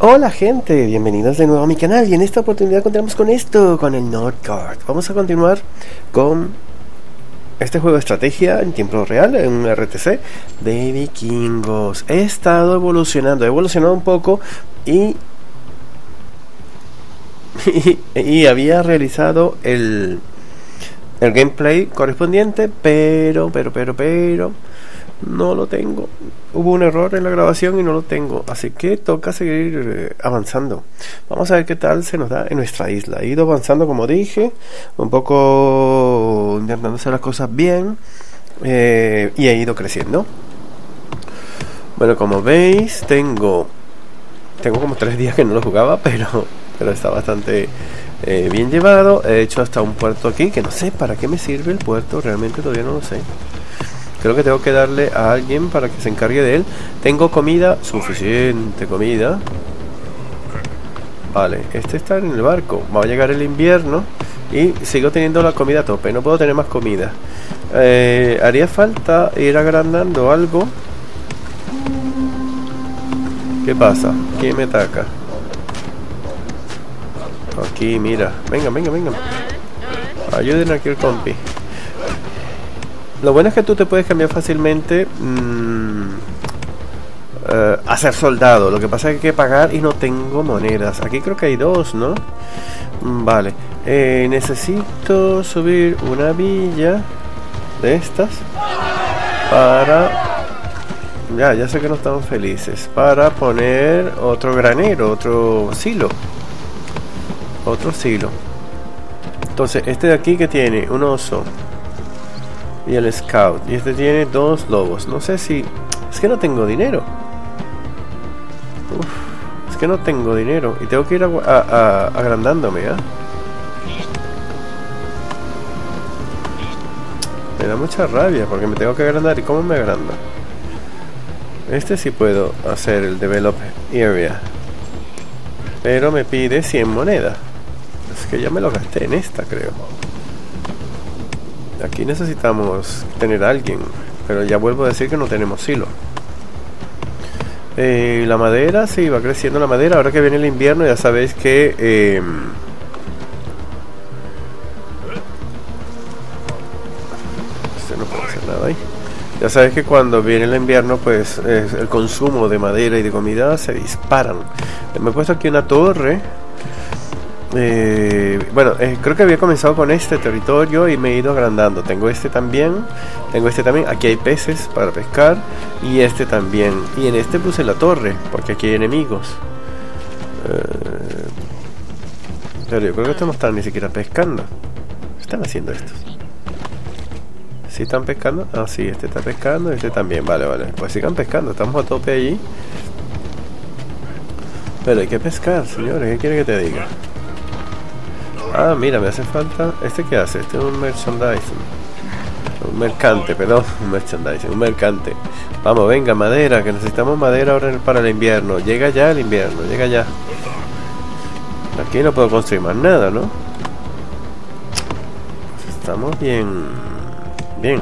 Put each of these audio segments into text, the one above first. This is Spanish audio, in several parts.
Hola gente, bienvenidos de nuevo a mi canal y en esta oportunidad continuamos con esto, con el Nordcard. Vamos a continuar con este juego de estrategia en tiempo real, en un RTC de vikingos. He estado evolucionando, he evolucionado un poco y, y, había realizado el, el gameplay correspondiente, pero, pero, pero, pero no lo tengo. Hubo un error en la grabación y no lo tengo. Así que toca seguir eh, avanzando. Vamos a ver qué tal se nos da en nuestra isla. He ido avanzando, como dije, un poco intentando hacer las cosas bien. Eh, y he ido creciendo. Bueno, como veis, tengo. Tengo como tres días que no lo jugaba, pero, pero está bastante eh, bien llevado. He hecho hasta un puerto aquí, que no sé para qué me sirve el puerto, realmente todavía no lo sé. Creo que tengo que darle a alguien para que se encargue de él. Tengo comida, suficiente comida. Vale, este está en el barco. Va a llegar el invierno y sigo teniendo la comida a tope. No puedo tener más comida. Eh, haría falta ir agrandando algo. ¿Qué pasa? ¿Quién me ataca? Aquí, mira. Venga, venga, venga. Ayuden aquí el compi. Lo bueno es que tú te puedes cambiar fácilmente mmm, a ser soldado. Lo que pasa es que hay que pagar y no tengo monedas. Aquí creo que hay dos, ¿no? Mm, vale. Eh, necesito subir una villa de estas para... Ya, ya sé que no estamos felices. Para poner otro granero, otro silo. Otro silo. Entonces, este de aquí que tiene un oso y el scout. Y este tiene dos lobos. No sé si... Es que no tengo dinero. es que no tengo dinero. Y tengo que ir agrandándome, ¿eh? Me da mucha rabia porque me tengo que agrandar. ¿Y cómo me agrando? Este sí puedo hacer el develop area. Pero me pide 100 monedas. Es que ya me lo gasté en esta, creo. Aquí necesitamos tener a alguien, pero ya vuelvo a decir que no tenemos silo. Eh, la madera, sí, va creciendo la madera. Ahora que viene el invierno, ya sabéis que... Eh, este no puede hacer nada ahí. Ya sabéis que cuando viene el invierno, pues el consumo de madera y de comida se disparan. Me he puesto aquí una torre eh, bueno, eh, creo que había comenzado con este territorio y me he ido agrandando. Tengo este también, tengo este también. Aquí hay peces para pescar y este también. Y en este puse la torre porque aquí hay enemigos. Eh, pero yo creo que estos no están ni siquiera pescando. ¿Qué están haciendo estos? ¿Sí están pescando? Ah, sí, este está pescando este también. Vale, vale. Pues sigan pescando, estamos a tope allí. Pero hay que pescar, señores. ¿Qué quiere que te diga? Ah, mira, me hace falta... ¿Este qué hace? Este es un merchandising. Un mercante, perdón. Un merchandising, un mercante. Vamos, venga, madera, que necesitamos madera ahora para el invierno. Llega ya el invierno, llega ya. Aquí no puedo construir más nada, ¿no? Estamos bien... Bien.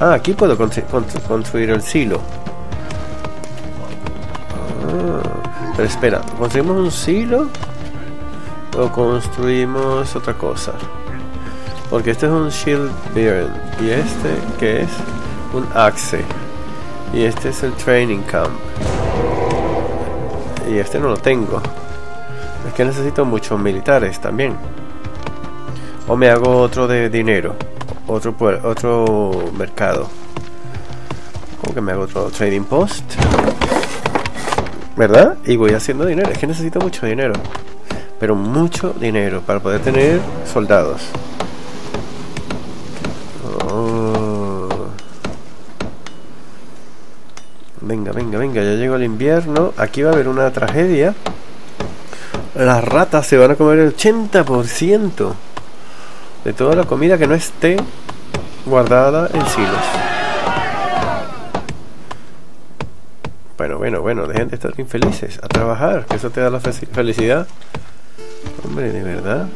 Ah, aquí puedo construir el silo. Ah, pero espera, ¿construimos un silo? O construimos otra cosa. Porque este es un shield beard y este que es un axe y este es el training camp y este no lo tengo. Es que necesito muchos militares también. O me hago otro de dinero, otro otro mercado. ¿Cómo que me hago otro trading post? ¿Verdad? Y voy haciendo dinero. Es que necesito mucho dinero pero mucho dinero para poder tener soldados. Oh. Venga, venga, venga, ya llegó el invierno. Aquí va a haber una tragedia. Las ratas se van a comer el 80% de toda la comida que no esté guardada en silos. Bueno, bueno, bueno, dejen de estar infelices. A trabajar, que eso te da la felicidad. Hombre, ¿de verdad?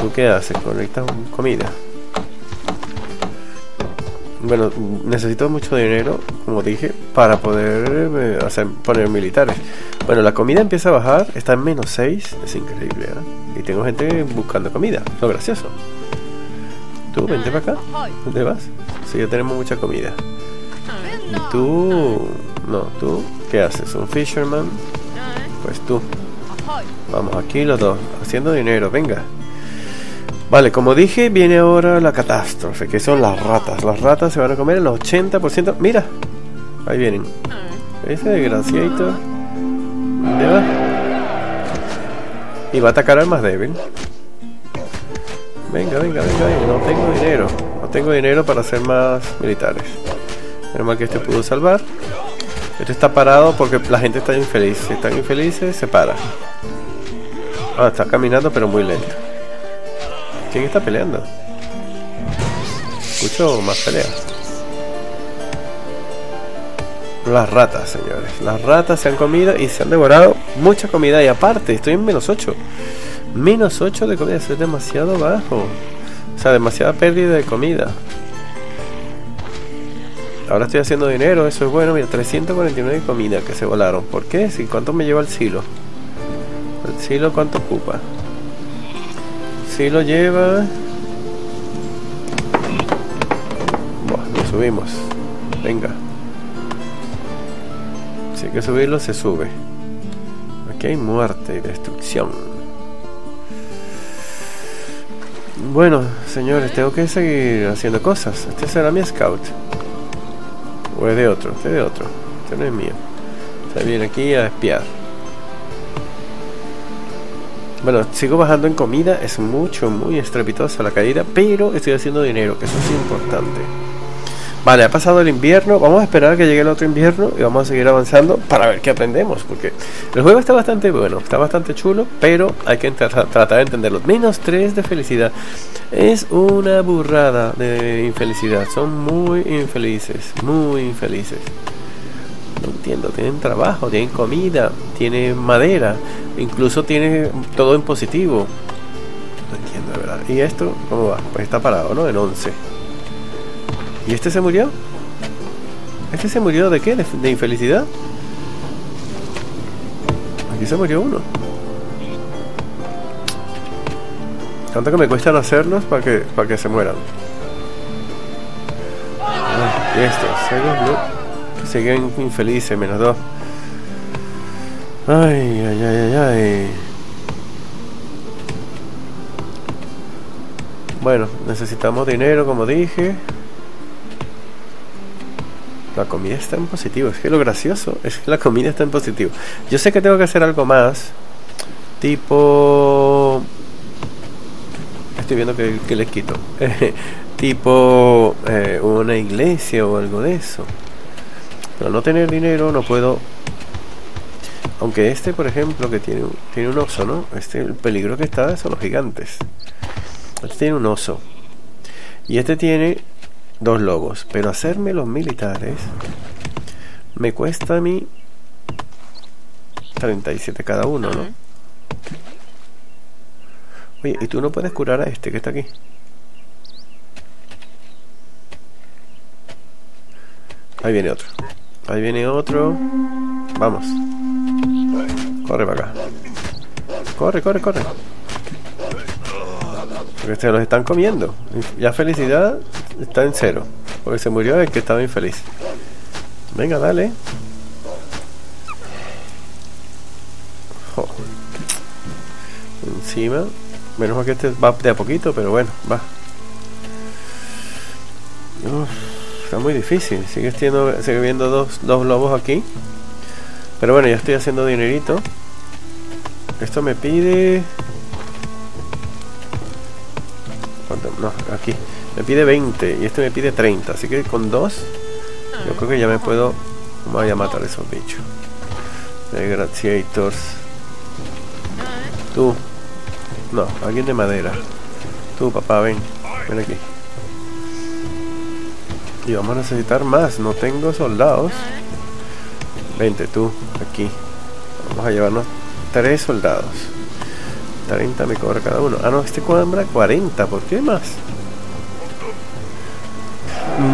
¿Tú qué haces? ¿Conectas comida? bueno, necesito mucho dinero, como dije, para poder eh, hacer, poner militares. Bueno, la comida empieza a bajar, está en menos 6, es increíble, ¿eh? Y tengo gente buscando comida, lo gracioso. Tú, vente para acá, ¿dónde vas? Sí, ya tenemos mucha comida. Y tú, no, tú, ¿qué haces? ¿Un fisherman? Pues tú. Vamos, aquí los dos, haciendo dinero, venga. Vale, como dije, viene ahora la catástrofe, que son las ratas. Las ratas se van a comer el 80%. Mira, ahí vienen. Ese desgraciadito. ¿Dónde va? Y va a atacar al más débil. Venga, venga, venga, no tengo dinero. No tengo dinero para hacer más militares. Menos mal que este pudo salvar. Este está parado porque la gente está infeliz. Si están infelices, se para. Ah, está caminando pero muy lento. ¿Quién está peleando? Escucho más pelea. Las ratas, señores. Las ratas se han comido y se han devorado mucha comida. Y aparte, estoy en menos 8. Menos 8 de comida. Eso es demasiado bajo. O sea, demasiada pérdida de comida. Ahora estoy haciendo dinero. Eso es bueno. Mira, 349 de comida que se volaron. ¿Por qué? ¿Si ¿Cuánto me lleva el silo? ¿El silo cuánto ocupa? Si lo lleva. Bueno, lo subimos. Venga. Si hay que subirlo, se sube. Aquí hay muerte y destrucción. Bueno, señores, tengo que seguir haciendo cosas. Este será mi scout. O es de otro, este es de otro. Este no es mío. Se viene aquí a espiar. Bueno, sigo bajando en comida, es mucho, muy estrepitosa la caída, pero estoy haciendo dinero, que eso es importante. Vale, ha pasado el invierno, vamos a esperar a que llegue el otro invierno y vamos a seguir avanzando para ver qué aprendemos, porque el juego está bastante bueno, está bastante chulo, pero hay que tratar de entenderlo. Menos 3 de felicidad es una burrada de infelicidad, son muy infelices, muy infelices. No entiendo, tienen trabajo, tienen comida, tienen madera, incluso tiene todo en positivo. No entiendo, de verdad. ¿Y esto cómo va? Pues está parado, ¿no? En 11. ¿Y este se murió? ¿Este se murió de qué? ¿De, infelicidad? Aquí se murió uno. ¿Cuánto que me cuestan hacerlos para que, para que se mueran? Ah, y esto, siguen infelices, menos dos. Ay, ay, ay, ay, ay. Bueno, necesitamos dinero, como dije. La comida está en positivo. Es que lo gracioso es que la comida está en positivo. Yo sé que tengo que hacer algo más. Tipo... Estoy viendo que, les quito. tipo eh, una iglesia o algo de eso. Pero no tener dinero no puedo aunque este, por ejemplo, que tiene, tiene un oso, ¿no? Este, el peligro que está son los gigantes. Este tiene un oso. Y este tiene dos lobos. Pero hacerme los militares me cuesta a mí 37 cada uno, ¿no? Oye, ¿y tú no puedes curar a este que está aquí? Ahí viene otro. Ahí viene otro. Vamos. Corre para acá. Corre, corre, corre. Porque se los están comiendo. Ya felicidad está en cero. Porque se murió el que estaba infeliz. Venga, dale. Encima. Menos mal que este va de a poquito, pero bueno, va. está muy difícil. Sigue, sigue viendo dos, dos lobos aquí. Pero bueno, ya estoy haciendo dinerito. Esto me pide... No, aquí. Me pide 20 y este me pide 30. Así que con dos, yo creo que ya me puedo... Voy a matar a esos bichos. Desgraciators. Tú. No, alguien de madera. Tú, papá, ven. Ven aquí. Y vamos a necesitar más. No tengo soldados. Vente tú, aquí. Vamos a llevarnos tres soldados. 30 me cobra cada uno. Ah, no, este cobra 40. ¿Por qué más?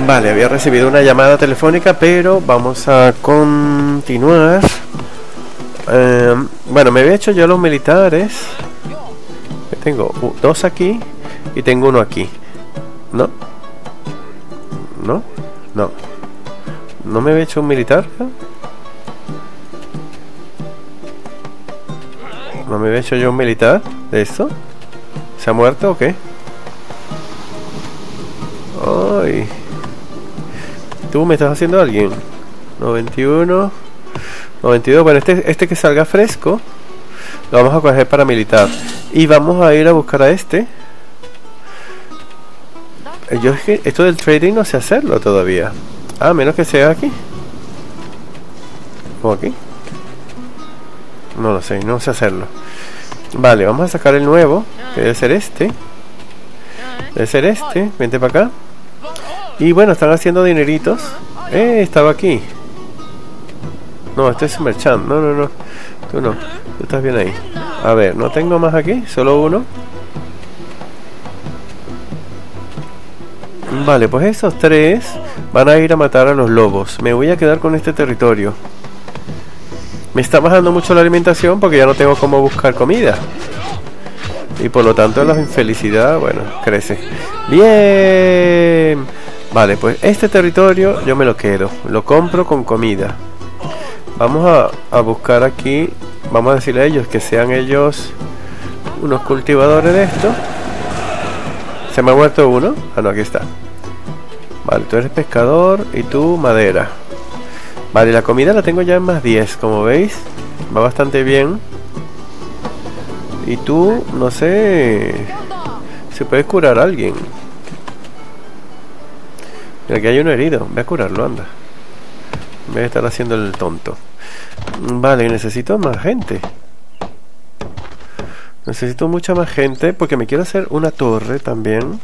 Vale, había recibido una llamada telefónica, pero vamos a continuar. Eh, bueno, me había hecho yo los militares. Tengo dos aquí y tengo uno aquí. ¿No? ¿No? No. ¿No me había hecho un militar? ¿No me había hecho yo un militar de esto? ¿Se ha muerto o qué? Ay. ¿Tú me estás haciendo alguien? 91 92 Bueno, este, este que salga fresco Lo vamos a coger para militar Y vamos a ir a buscar a este Yo es que esto del trading no sé hacerlo todavía Ah, menos que sea aquí ¿O aquí? No lo sé, no sé hacerlo Vale, vamos a sacar el nuevo Que debe ser este Debe ser este, vente para acá y bueno, están haciendo dineritos. Eh, estaba aquí. No, este es un. No, no, no. Tú no. Tú estás bien ahí. A ver, no tengo más aquí. Solo uno. Vale, pues esos tres van a ir a matar a los lobos. Me voy a quedar con este territorio. Me está bajando mucho la alimentación porque ya no tengo cómo buscar comida. Y por lo tanto la infelicidad, bueno, crece. Bien. Vale, pues este territorio yo me lo quedo. Lo compro con comida. Vamos a, buscar aquí. Vamos a decirle a ellos que sean ellos unos cultivadores de esto. Se me ha muerto uno. Ah, no, aquí está. Vale, tú eres pescador y tú madera. Vale, la comida la tengo ya en más 10, como veis. Va bastante bien. Y tú, no sé... Se puede curar a alguien. Que hay uno herido. Ve a curarlo, anda. Voy a estar haciendo el tonto. Vale, necesito más gente. Necesito mucha más gente porque me quiero hacer una torre también.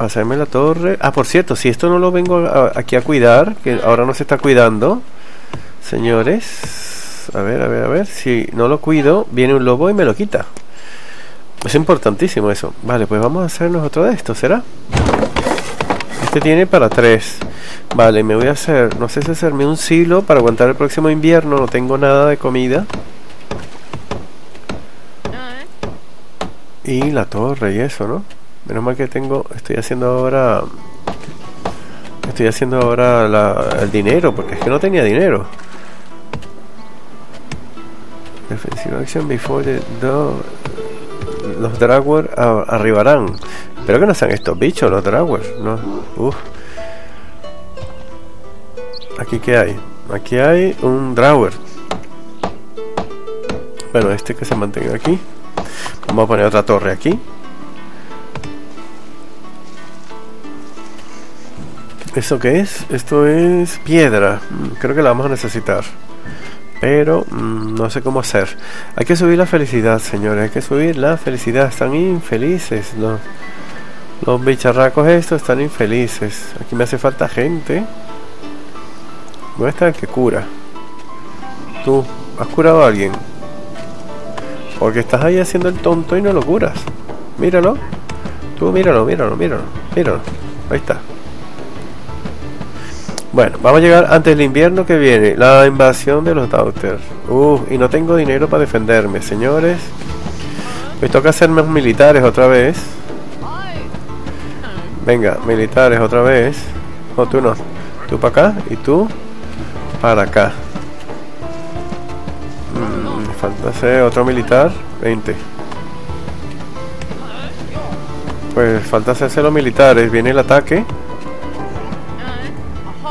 Pasarme la torre. Ah, por cierto, si esto no lo vengo aquí a cuidar, que ahora no se está cuidando, señores. A ver, a ver, a ver. Si no lo cuido, viene un lobo y me lo quita. Es importantísimo eso. Vale, pues vamos a hacernos otro de estos, ¿será? Este tiene para tres. Vale, me voy a hacer, no sé si hacerme un silo para aguantar el próximo invierno, no tengo nada de comida. Y la torre y eso, ¿no? Menos mal que tengo, estoy haciendo ahora... Estoy haciendo ahora el dinero, porque es que no tenía dinero. Defensive action before the... los Dragwar arribarán. Espero que no sean estos bichos, los Dragwers. No. Uf. ¿Aquí qué hay? Aquí hay un Drawer. Bueno, este que se mantenga aquí. Vamos a poner otra torre aquí. ¿Eso qué es? Esto es piedra. Mm, creo que la vamos a necesitar. Pero mm, no sé cómo hacer. Hay que subir la felicidad, señores. Hay que subir la felicidad. Están infelices. ¿no? Los bicharracos estos están infelices. Aquí me hace falta gente. ¿Dónde está el que cura? Tú, ¿has curado a alguien? Porque estás ahí haciendo el tonto y no lo curas. Míralo. Tú míralo, míralo, míralo. Míralo. Ahí está. Bueno, vamos a llegar antes del invierno que viene. La invasión de los Doubters. Uh, y no tengo dinero para defenderme, señores. Me toca hacer más militares otra vez. Venga, militares otra vez. No, tú no. Tú para acá y tú para acá. Mm, falta hacer otro militar. 20. Pues falta hacerse los militares. Viene el ataque.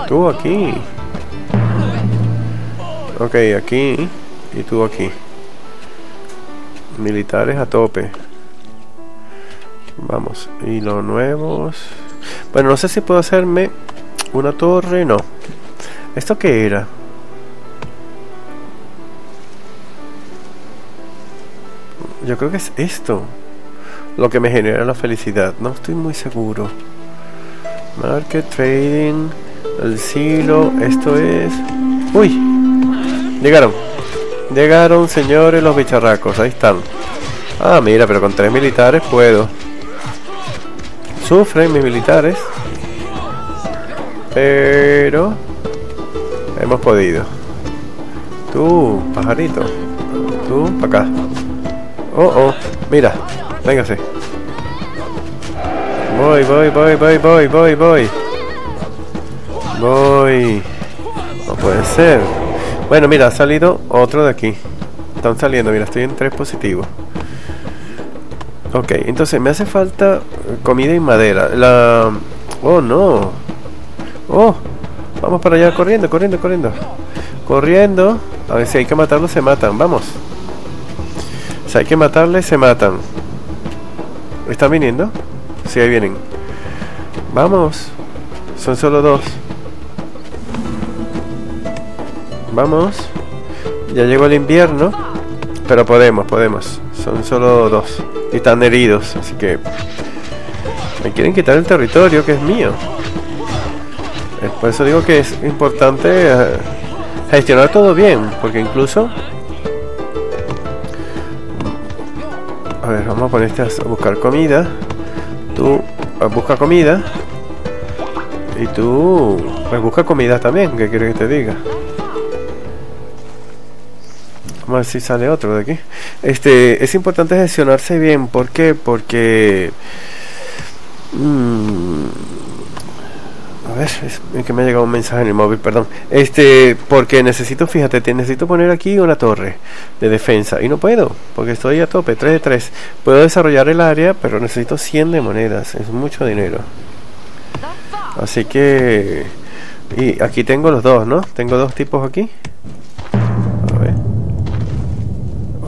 Tú aquí. Ok, aquí. Y tú aquí. Militares a tope. Vamos, y los nuevos. Bueno, no sé si puedo hacerme una torre, no. ¿Esto qué era? Yo creo que es esto lo que me genera la felicidad. No estoy muy seguro. Market trading, el silo, esto es. ¡Uy! Llegaron. Llegaron, señores, los bicharracos. Ahí están. Ah, mira, pero con tres militares puedo. Sufren mis militares. Pero... Hemos podido. Tú, pajarito. Tú, para acá. Oh, oh. Mira. Véngase. Voy, voy, voy, voy, voy, voy, voy. Voy. No puede ser. Bueno, mira, ha salido otro de aquí. Están saliendo, mira, estoy en tres positivos. Ok, entonces me hace falta comida y madera. La... Oh, no. Oh, vamos para allá, corriendo, corriendo, corriendo. Corriendo. A ver si hay que matarlos, se matan. Vamos. Si hay que matarles, se matan. ¿Están viniendo? Sí, ahí vienen. Vamos. Son solo dos. Vamos. Ya llegó el invierno. Pero podemos, podemos. Son solo dos. Y están heridos, así que... Me quieren quitar el territorio que es mío. Por eso digo que es importante eh, gestionar todo bien. Porque incluso... A ver, vamos a ponerte a buscar comida. Tú busca comida. Y tú pues busca comida también, ¿qué quieres que te diga? Si sale otro de aquí. Este, es importante gestionarse bien. ¿Por qué? Porque... Mm, a ver, es que me ha llegado un mensaje en el móvil, perdón. Este, porque necesito, fíjate, te necesito poner aquí una torre de defensa. Y no puedo, porque estoy a tope, 3 de 3. Puedo desarrollar el área, pero necesito 100 de monedas. Es mucho dinero. Así que... Y aquí tengo los dos, ¿no? Tengo dos tipos aquí.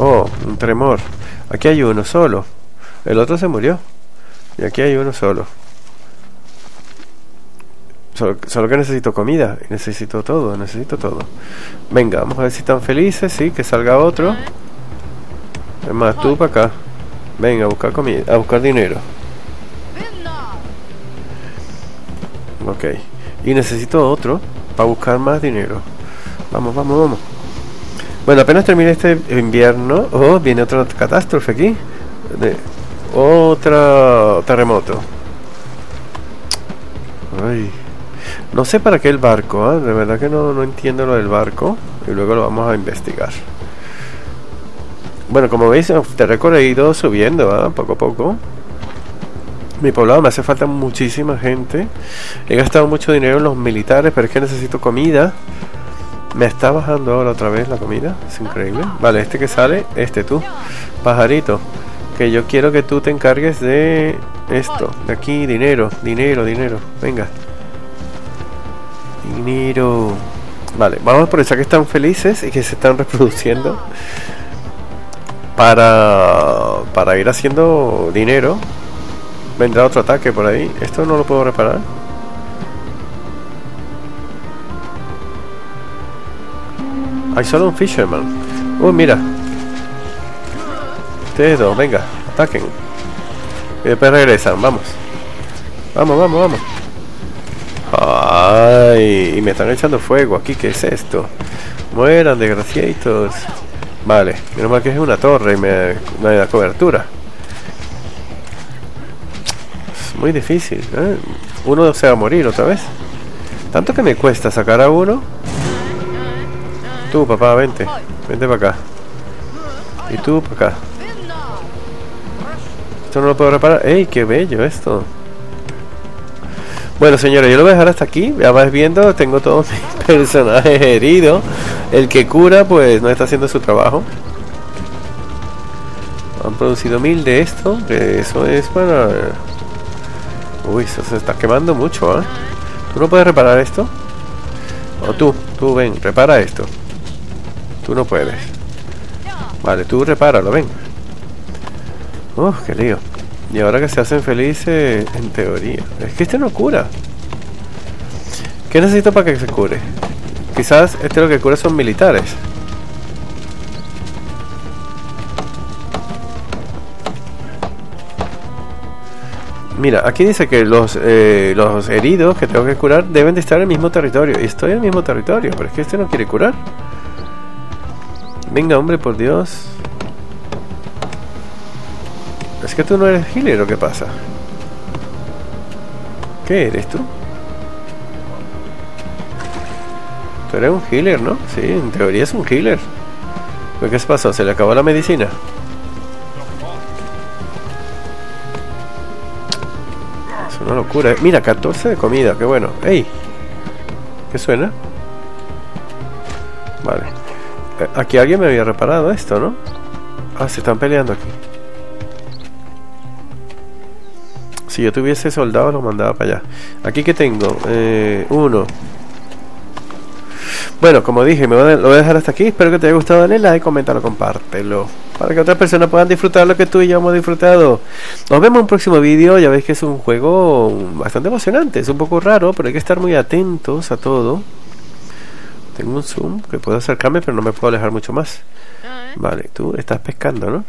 Oh, un tremor. Aquí hay uno solo. El otro se murió. Y aquí hay uno solo. Solo, que necesito comida. Necesito todo, necesito todo. Venga, vamos a ver si están felices. Sí, que salga otro. Es más, tú para acá. Venga, a buscar comida, a buscar dinero. Ok. Y necesito otro para buscar más dinero. Vamos, vamos, vamos. Bueno, apenas termine este invierno, oh, viene otra catástrofe aquí. De, otra terremoto. Ay. No sé para qué el barco, ¿eh? de verdad que no, no entiendo lo del barco. Y luego lo vamos a investigar. Bueno, como veis, este récord he ido subiendo, ¿eh? poco a poco. Mi poblado me hace falta muchísima gente. He gastado mucho dinero en los militares, pero es que necesito comida. Me está bajando ahora otra vez la comida. Es increíble. Vale, este que sale, este tú. Pajarito. Que yo quiero que tú te encargues de esto. De aquí, dinero, dinero, dinero. Venga. Dinero. Vale, vamos por esa que están felices y que se están reproduciendo. Para, para ir haciendo dinero. Vendrá otro ataque por ahí. Esto no lo puedo reparar. Hay solo un Fisherman. Uy, mira. Ustedes dos, venga, ataquen. Y después regresan, vamos. Vamos, vamos, vamos. Ay, y me están echando fuego aquí, ¿qué es esto? Mueran, desgraciados. Vale, menos mal que es una torre y me, me da cobertura. Es muy difícil, ¿eh? Uno se va a morir otra vez. Tanto que me cuesta sacar a uno. Tú, papá, vente. Vente para acá. Y tú para acá. Esto no lo puedo reparar. ¡Ey, qué bello esto! Bueno, señores, yo lo voy a dejar hasta aquí. Ya vais viendo, tengo todos mis personajes heridos. El que cura, pues no está haciendo su trabajo. Han producido mil de esto. Que eso es para... Uy, eso se está quemando mucho, ¿eh? ¿Tú no puedes reparar esto? O tú, tú ven, repara esto. Tú no puedes. Vale, tú repáralo, ven. Uf, qué lío. Y ahora que se hacen felices, en teoría. Es que este no cura. ¿Qué necesito para que se cure? Quizás este lo que cura son militares. Mira, aquí dice que los, eh, los heridos que tengo que curar deben de estar en el mismo territorio. Y estoy en el mismo territorio, pero es que este no quiere curar. Venga, hombre, por Dios. Es que tú no eres healer o qué pasa. ¿Qué eres tú? Tú eres un healer, ¿no? Sí, en teoría es un healer. ¿Qué se pasó? ¿Se le acabó la medicina? Es una locura. ¿eh? Mira, 14 de comida, qué bueno. ¡Ey! ¿Qué suena? Vale. Aquí alguien me había reparado esto, ¿no? Ah, se están peleando aquí. Si yo tuviese soldado lo mandaba para allá. Aquí que tengo, eh, uno. Bueno, como dije, me voy a, lo voy a dejar hasta aquí. Espero que te haya gustado. Dale like, coméntalo, compártelo. Para que otras personas puedan disfrutar lo que tú y yo hemos disfrutado. Nos vemos en un próximo vídeo. Ya veis que es un juego bastante emocionante. Es un poco raro, pero hay que estar muy atentos a todo. Tengo un zoom que puedo acercarme, pero no me puedo alejar mucho más. Vale, tú estás pescando, ¿no?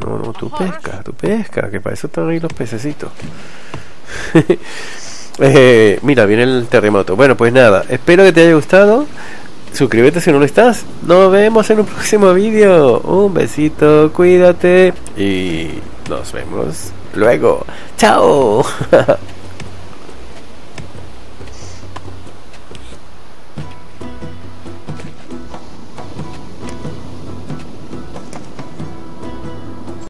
No, no, tú pesca, tú pesca, que para eso están ahí los pececitos. eh, mira, viene el terremoto. Bueno, pues nada, espero que te haya gustado. Suscríbete si no lo estás. Nos vemos en un próximo vídeo. Un besito, cuídate y nos vemos luego. Chao.